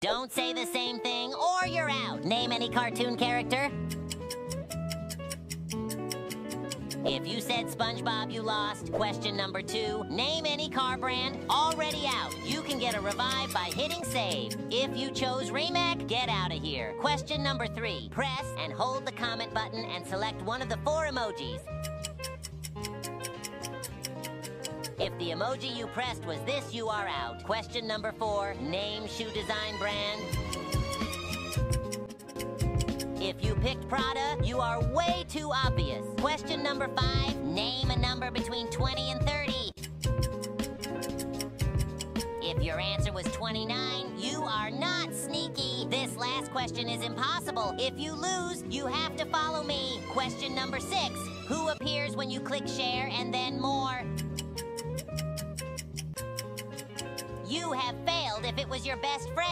Don't say the same thing or you're out. Name any cartoon character. If you said SpongeBob, you lost. Question number two, name any car brand. Already out. You can get a revive by hitting save. If you chose Remake, get out of here. Question number three, press and hold the comment button and select one of the four emojis. If the emoji you pressed was this, you are out. Question number four, name shoe design brand. If you picked Prada, you are way too obvious. Question number five, name a number between 20 and 30. If your answer was 29, you are not sneaky. This last question is impossible. If you lose, you have to follow me. Question number six, who appears when you click share and then more? You have failed if it was your best friend.